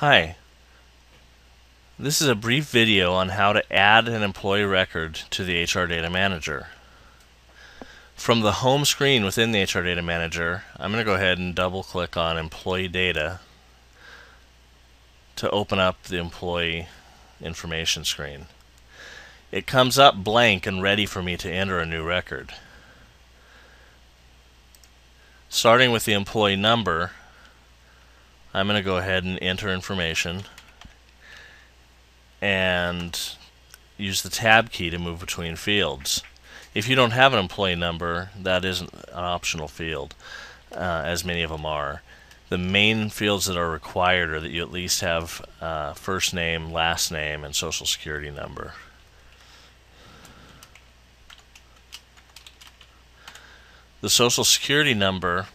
Hi. This is a brief video on how to add an employee record to the HR Data Manager. From the home screen within the HR Data Manager, I'm going to go ahead and double click on Employee Data to open up the employee information screen. It comes up blank and ready for me to enter a new record. Starting with the employee number, I'm going to go ahead and enter information and use the tab key to move between fields. If you don't have an employee number, that isn't an optional field, uh, as many of them are. The main fields that are required are that you at least have uh, first name, last name, and social security number. The social security number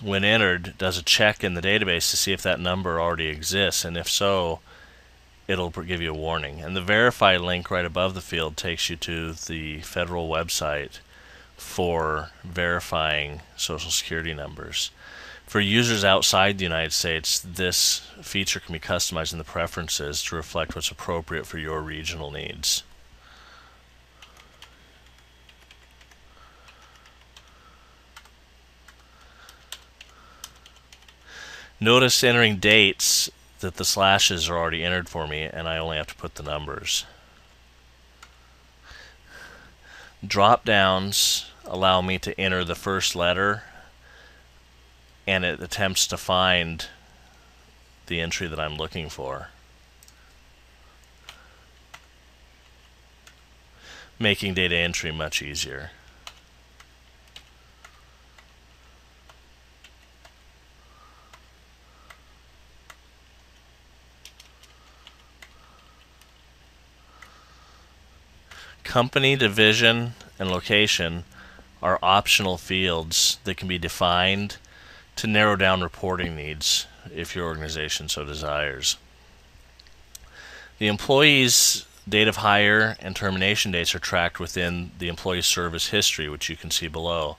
when entered, does a check in the database to see if that number already exists, and if so, it'll give you a warning. And the verify link right above the field takes you to the federal website for verifying social security numbers. For users outside the United States, this feature can be customized in the preferences to reflect what's appropriate for your regional needs. Notice entering dates that the slashes are already entered for me and I only have to put the numbers. Drop downs allow me to enter the first letter and it attempts to find the entry that I'm looking for. Making data entry much easier. Company, division, and location are optional fields that can be defined to narrow down reporting needs if your organization so desires. The employee's date of hire and termination dates are tracked within the employee service history, which you can see below.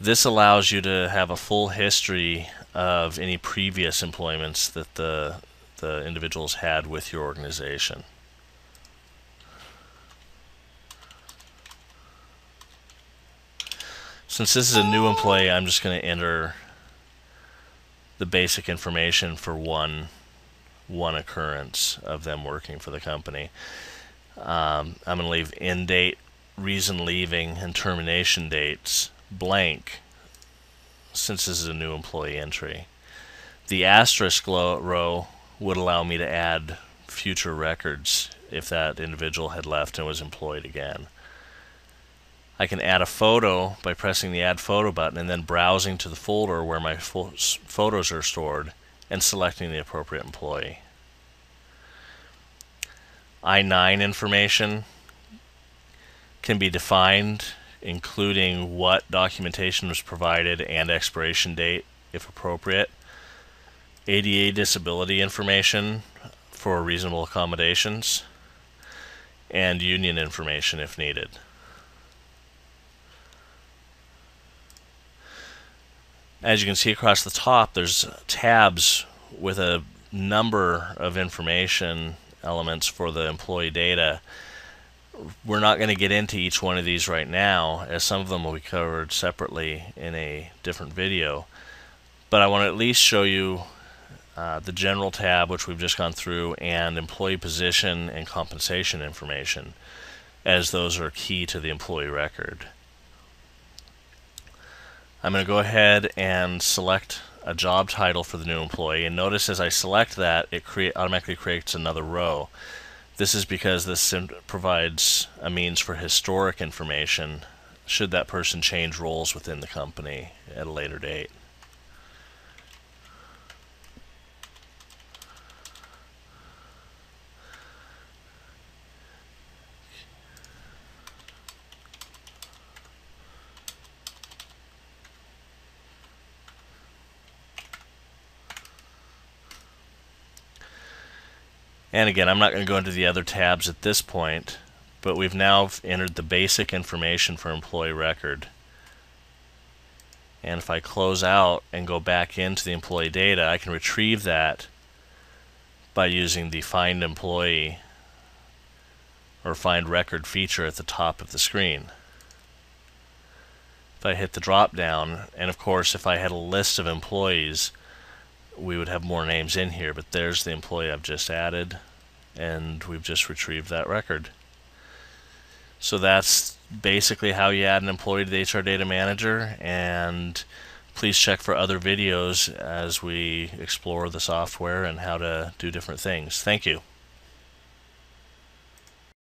This allows you to have a full history of any previous employments that the, the individuals had with your organization. Since this is a new employee, I'm just going to enter the basic information for one one occurrence of them working for the company. Um, I'm going to leave end date, reason leaving, and termination dates blank since this is a new employee entry. The asterisk row would allow me to add future records if that individual had left and was employed again. I can add a photo by pressing the add photo button and then browsing to the folder where my photos are stored and selecting the appropriate employee. I-9 information can be defined including what documentation was provided and expiration date if appropriate. ADA disability information for reasonable accommodations and union information if needed. As you can see across the top, there's tabs with a number of information elements for the employee data. We're not going to get into each one of these right now, as some of them will be covered separately in a different video. But I want to at least show you uh, the general tab, which we've just gone through, and employee position and compensation information, as those are key to the employee record. I'm going to go ahead and select a job title for the new employee and notice as I select that it create, automatically creates another row. This is because this provides a means for historic information should that person change roles within the company at a later date. And again, I'm not going to go into the other tabs at this point, but we've now entered the basic information for employee record. And if I close out and go back into the employee data, I can retrieve that by using the find employee or find record feature at the top of the screen. If I hit the drop down, and of course if I had a list of employees, we would have more names in here, but there's the employee I've just added, and we've just retrieved that record. So that's basically how you add an employee to the HR Data Manager, and please check for other videos as we explore the software and how to do different things. Thank you.